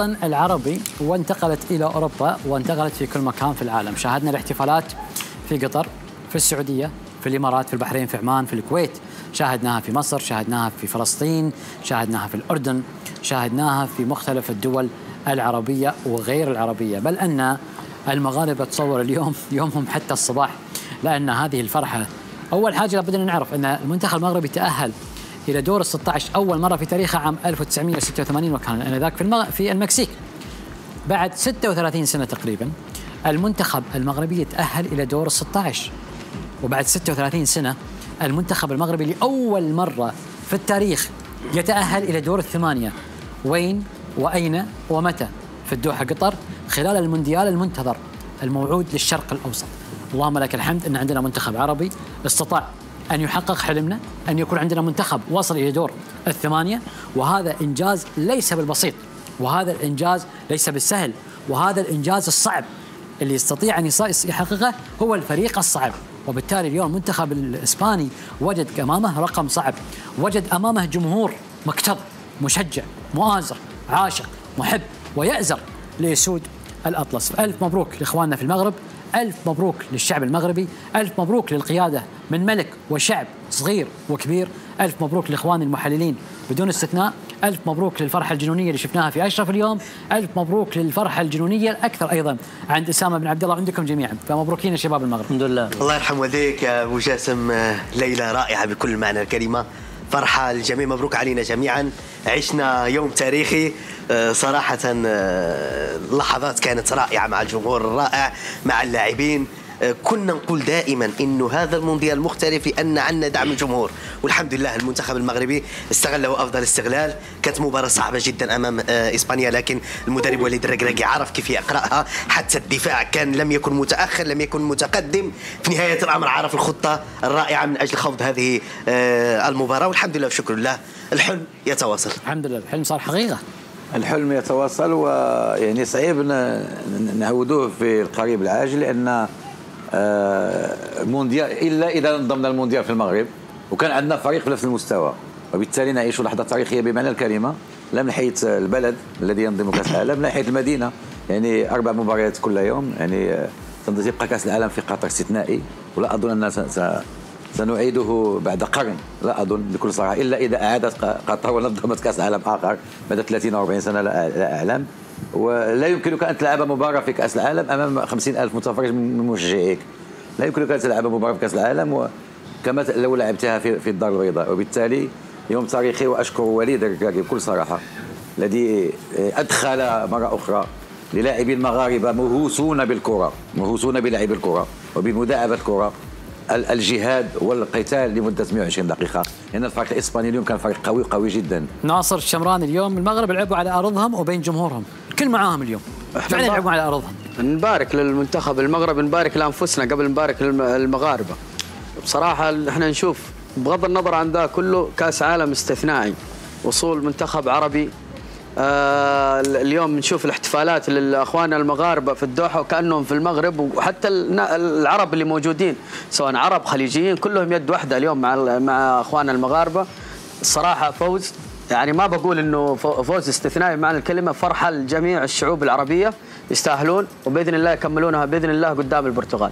الوطن العربي وانتقلت إلى أوروبا وانتقلت في كل مكان في العالم. شاهدنا الاحتفالات في قطر في السعودية في الإمارات في البحرين في عمان في الكويت. شاهدناها في مصر شاهدناها في فلسطين شاهدناها في الأردن شاهدناها في مختلف الدول العربية وغير العربية. بل أن المغاربة تصور اليوم يومهم حتى الصباح لأن هذه الفرحة. أول حاجة لابد أن نعرف أن المنتخب المغربي تأهل إلى دور ال 16 أول مرة في تاريخه عام 1986 وكان آنذاك في المغ... في المكسيك. بعد 36 سنة تقريبا المنتخب المغربي يتأهل إلى دور ال 16 وبعد 36 سنة المنتخب المغربي لأول مرة في التاريخ يتأهل إلى دور الثمانية. وين؟ وأين؟ ومتى؟ في الدوحة قطر خلال المونديال المنتظر الموعود للشرق الأوسط. اللهم لك الحمد أن عندنا منتخب عربي استطاع أن يحقق حلمنا أن يكون عندنا منتخب وصل إلى دور الثمانية وهذا إنجاز ليس بالبسيط وهذا الإنجاز ليس بالسهل وهذا الإنجاز الصعب. اللي يستطيع أن يحققه هو الفريق الصعب. وبالتالي اليوم المنتخب الإسباني وجد أمامه رقم صعب وجد أمامه جمهور مكتظ مشجع مؤازر عاشق محب ويأزر ليسود الأطلس. ألف مبروك لإخواننا في المغرب. ألف مبروك للشعب المغربي ألف مبروك للقيادة من ملك وشعب صغير وكبير ألف مبروك لإخواني المحللين بدون استثناء ألف مبروك للفرحة الجنونية اللي شفناها في أشرف اليوم ألف مبروك للفرحة الجنونية الأكثر أيضا عند أسامة بن عبد الله عندكم جميعا فمبروكين يا شباب المغرب. الحمد لله. الله يرحم والديك يا أبو جاسم ليلة رائعة بكل معنى الكلمة. فرحة الجميع مبروك علينا جميعا. عشنا يوم تاريخي. صراحة لحظات كانت رائعة مع الجمهور الرائع مع اللاعبين. كنا نقول دائما إنه هذا المونديال مختلف لأن عندنا دعم الجمهور. والحمد لله المنتخب المغربي استغله أفضل استغلال. كانت مباراة صعبة جدا أمام إسبانيا لكن المدرب وليد الركراكي عرف كيف يقرأها. حتى الدفاع كان لم يكن متأخر لم يكن متقدم. في نهاية الأمر عرف الخطة الرائعة من أجل خوض هذه المباراة. والحمد لله وشكر الله الحلم يتواصل. الحمد لله الحلم صار حقيقة. الحلم يتواصل ويعني صعيب نعودوه في القريب العاجل لأن مونديال إلا إذا انضمنا المونديال في المغرب وكان عندنا فريق في نفس المستوى. وبالتالي نعيش لحظة تاريخية بمعنى الكلمة. لا من حيث البلد الذي ينظم كأس العالم لا من حيث المدينة. يعني أربع مباريات كل يوم يعني تبقى كأس العالم في قطر استثنائي. ولا أظن أننا سنعيده بعد قرن لا أظن بكل صراحة إلا إذا أعادت قطر ونظمت كأس عالم آخر بعد 30 أو 40 سنة لا أعلم. ولا يمكنك أن تلعب مباراة في كأس العالم أمام 50 ألف متفرج من مشجعيك. لا يمكنك أن تلعب مباراة في كأس العالم كما لو لعبتها في, في الدار البيضاء. وبالتالي يوم تاريخي وأشكر وليد الركراكي بكل صراحة الذي أدخل مرة أخرى للاعبي المغاربه مهووسون بالكرة مهووسون بلعب الكرة وبمداعبه الكرة. الجهاد والقتال لمدة 120 دقيقة. لأن الفريق الإسباني اليوم كان فريق قوي قوي جدا. ناصر الشمراني اليوم المغرب لعبوا على أرضهم وبين جمهورهم. الكل معاهم اليوم. فعلا يلعبون على أرضهم؟ نبارك للمنتخب المغرب نبارك لأنفسنا قبل نبارك للمغاربه بصراحة إحنا نشوف بغض النظر عن ذا كله كأس عالم استثنائي. وصول منتخب عربي آه اليوم نشوف الاحتفالات للأخوان المغاربة في الدوحة وكأنهم في المغرب وحتى العرب اللي موجودين سواء عرب خليجيين كلهم يد واحدة اليوم مع مع اخواننا المغاربة الصراحة فوز يعني ما بقول إنه فوز استثنائي معنى الكلمة فرحة لجميع الشعوب العربية يستاهلون وبإذن الله يكملونها بإذن الله قدام البرتغال.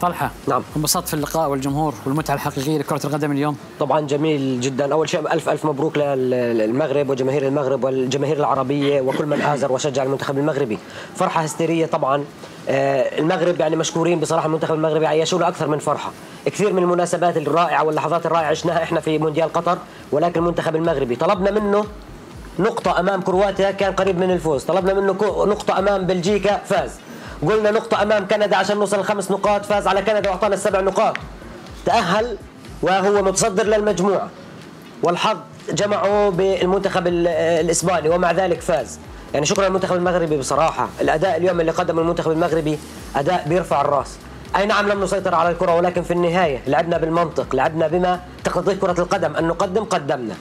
طلحة نعم. انبسطت في اللقاء والجمهور والمتعة الحقيقية لكرة القدم اليوم. طبعا جميل جدا. أول شيء ألف ألف مبروك للمغرب وجماهير المغرب والجماهير العربية وكل من آزر وشجع المنتخب المغربي. فرحة هستيرية طبعا. المغرب يعني مشكورين بصراحة المنتخب المغربي عيشوا له أكثر من فرحة. كثير من المناسبات الرائعة واللحظات الرائعة عشناها إحنا في مونديال قطر ولكن المنتخب المغربي طلبنا منه نقطة أمام كرواتيا كان قريب من الفوز. طلبنا منه نقطة أمام بلجيكا فاز. قلنا نقطة أمام كندا عشان نوصل الخمس نقاط فاز على كندا وأعطانا السبع نقاط. تأهل وهو متصدر للمجموعة والحظ جمعه بالمنتخب الإسباني ومع ذلك فاز. يعني شكرا للمنتخب المغربي بصراحة. الأداء اليوم اللي قدمه المنتخب المغربي أداء بيرفع الراس. أي نعم لم نسيطر على الكرة ولكن في النهاية لعبنا بالمنطق لعبنا بما تقتضيه كرة القدم. أن نقدم قدمنا.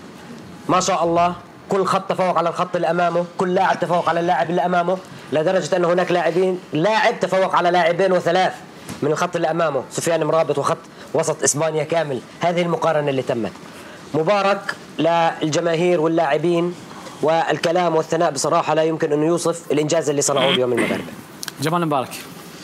ما شاء الله كل خط تفوق على الخط اللي أمامه كل لاعب تفوق على اللاعب اللي أمامه. لدرجة أن هناك لاعبين لاعب تفوق على لاعبين وثلاث من الخط اللي أمامه سفيان مرابط وخط وسط إسبانيا كامل. هذه المقارنة اللي تمت. مبارك للجماهير واللاعبين والكلام والثناء بصراحة لا يمكن انه يوصف الإنجاز اللي صنعوه اليوم المغاربه جمال مبارك.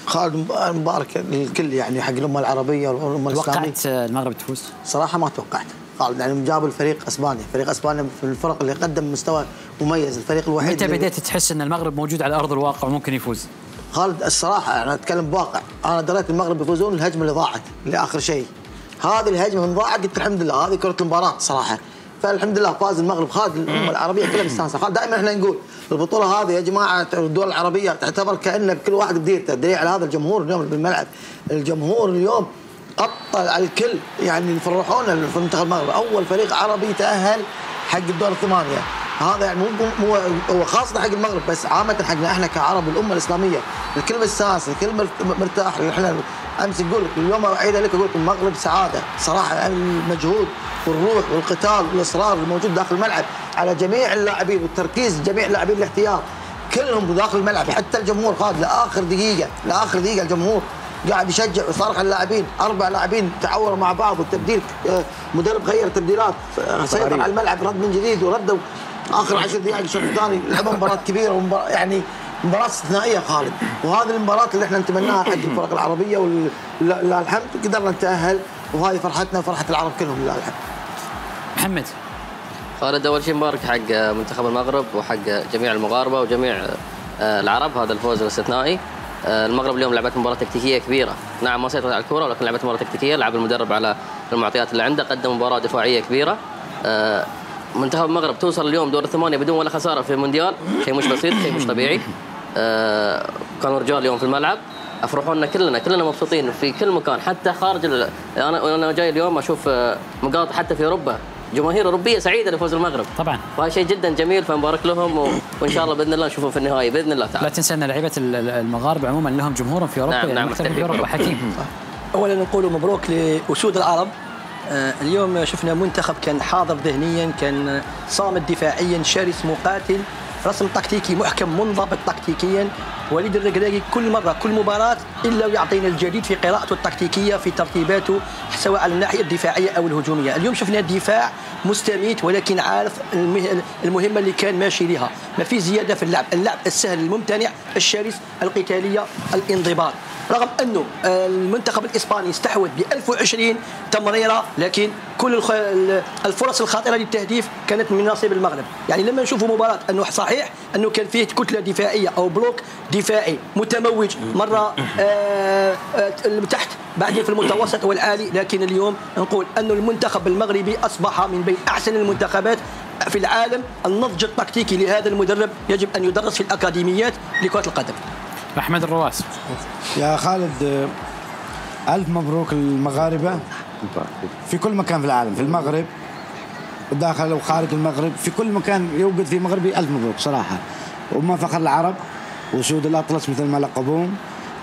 خالد مبارك للكل يعني حق الأمة العربية والأمة الإسلامية. توقعت المغرب تفوز؟ صراحة ما توقعت. خالد يعني جابوا الفريق اسبانيا، فريق اسبانيا في الفرق اللي قدم مستوى مميز، الفريق الوحيد متى بديت تحس إن المغرب موجود على أرض الواقع وممكن يفوز؟ خالد الصراحة أنا أتكلم بواقع، أنا دريت المغرب بيفوزون الهجمة اللي ضاعت لآخر شيء. هذه الهجمة من ضاعت قلت الحمد لله هذه كرة المباراة صراحة. فالحمد لله فاز المغرب خالد الامه العربية كلها مستانسه، خالد دائما إحنا نقول البطولة هذه يا جماعة الدول العربية تعتبر كأن كل واحد بديرته، دليل على هذا الجمهور اليوم بالملعب، الجمهور اليوم على الكل. يعني يفرحونا في منتخب المغرب. أول فريق عربي تأهل حق الدور الثمانية. هذا يعني مو هو خاصة حق المغرب بس عامة حقنا إحنا كعرب الأمة الإسلامية. الكل مستانس الكل مرتاح إحنا أمس نقول لك اليوم اعيد لك أقول لك المغرب سعادة. صراحة يعني المجهود والروح والقتال والإصرار الموجود داخل الملعب على جميع اللاعبين والتركيز جميع اللاعبين الاحتياط كلهم داخل الملعب. حتى الجمهور خالد لآخر دقيقة لآخر دقيقة الجمهور قاعد يشجع وصارخ اللاعبين أربع لاعبين تعاونوا مع بعض والتبديل آه، مدرب غير تبديلات آه، سيطر على الملعب رد من جديد وردوا. آخر عشر دقائق الشوط الثاني لعبوا مباراة كبيرة ومباراة يعني مباراة استثنائية خالد. وهذه المباراة اللي إحنا نتمناها حق الفرق العربية ولله الحمد قدرنا نتأهل وهذه فرحتنا وفرحة العرب كلهم لله الحمد. محمد. خالد أول شيء مبارك حق منتخب المغرب وحق جميع المغاربة وجميع آه، العرب هذا الفوز الاستثنائي. المغرب اليوم لعبت مباراة تكتيكية كبيرة. نعم ما سيطرت على الكره ولكن لعبت مباراة تكتيكية. لعب المدرب على المعطيات اللي عنده قدم مباراة دفاعية كبيرة. آه، منتخب المغرب توصل اليوم دور الثمانية بدون ولا خسارة في المونديال شيء مش بسيط شيء مش طبيعي. آه، كانوا رجال اليوم في الملعب. أفرحونا كلنا كلنا مبسوطين في كل مكان حتى خارج أنا أنا جاي اليوم أشوف مقاطع حتى في أوروبا. جماهير أوروبية سعيدة لفوز المغرب. طبعا. وهذا شيء جدا جميل فنبارك لهم و... وإن شاء الله بإذن الله نشوفهم في النهايه بإذن الله تعالى. لا تنسى أن لعيبة المغاربة عموما لهم جمهورهم في أوروبا نعم يعني نعم في أوروبا. حكيم. اولا نقول مبروك لأسود العرب. آه، اليوم شفنا منتخب كان حاضر ذهنيا كان صامد دفاعيا شرس مقاتل. رسم تكتيكي محكم منضبط تكتيكيا وليد الركراكي كل مرة كل مباراة إلا ويعطينا الجديد في قراءته التكتيكية في ترتيباته سواء على الناحية الدفاعية أو الهجومية. اليوم شفنا دفاع مستميت ولكن عارف المهمة اللي كان ماشي لها ما في زيادة في اللعب. اللعب السهل الممتنع الشرس القتالية الانضباط. رغم أنه المنتخب الإسباني استحوذ ب 1020 تمريرة لكن كل الفرص الخاطره للتهديف كانت من نصيب المغرب. يعني لما نشوفوا مباراة أنه صحيح أنه كان فيه كتلة دفاعية أو بلوك دفاعي متموج مرة آه آه تحت بعدين في المتوسط والعالي لكن اليوم نقول أن المنتخب المغربي أصبح من بين أحسن المنتخبات في العالم. النضج التكتيكي لهذا المدرب يجب أن يدرس في الأكاديميات لكرة القدم. أحمد الرواس. يا خالد ألف مبروك المغاربة. في كل مكان في العالم في المغرب داخل وخارج المغرب في كل مكان يوجد في مغربي ألف مبروك صراحة. وما فخر العرب وسود الأطلس مثل ما لقبوهم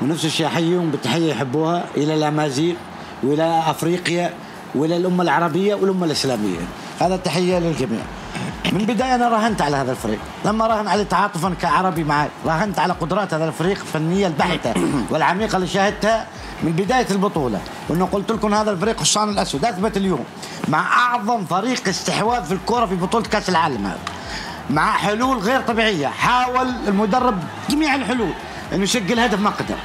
ونفس الشيء احييهم بتحيه يحبوها إلى الأمازيغ وإلى أفريقيا وإلى الأمة العربية والأمة الإسلامية. هذا التحية للجميع. من البدايه أنا راهنت على هذا الفريق. لما راهن عليه تعاطفا كعربي معي راهنت على قدرات هذا الفريق الفنية البحتة والعميقة اللي شاهدتها من بداية البطولة وإنه قلت لكم هذا الفريق حصان الأسود أثبت اليوم. مع أعظم فريق استحواذ في الكره في بطولة كأس العالم هذا. مع حلول غير طبيعية حاول المدرب جميع الحلول إنه يشق الهدف ما قدر.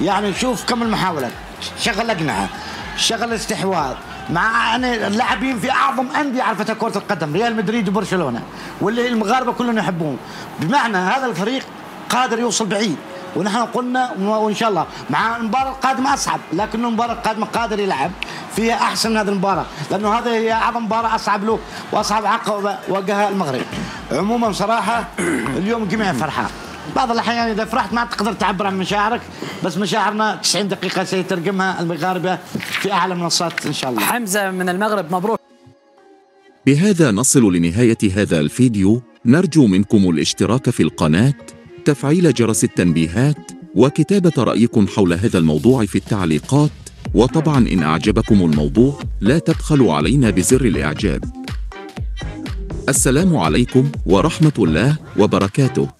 يعني شوف كم المحاولات شغل أجنحة شغل استحواذ. مع يعني اللاعبين في أعظم أندية عرفتها كرة القدم ريال مدريد وبرشلونة واللي المغاربة كلهم يحبون. بمعنى هذا الفريق قادر يوصل بعيد. ونحن قلنا وإن شاء الله مع المباراة القادمة أصعب لكن المباراة القادمة قادر يلعب فيها أحسن من هذه المباراة لأنه هذه هي أعظم مباراة أصعب له وأصعب عقبه واجهها المغرب. عموما صراحة اليوم جميع فرحان. بعض الأحيان إذا فرحت ما تقدر تعبر عن مشاعرك بس مشاعرنا 90 دقيقة سيترجمها المغاربة في أعلى منصات إن شاء الله. حمزة من المغرب مبروك. بهذا نصل لنهاية هذا الفيديو. نرجو منكم الاشتراك في القناة. تفعيل جرس التنبيهات وكتابة رأيكم حول هذا الموضوع في التعليقات وطبعا إن أعجبكم الموضوع لا تبخلوا علينا بزر الإعجاب. السلام عليكم ورحمة الله وبركاته.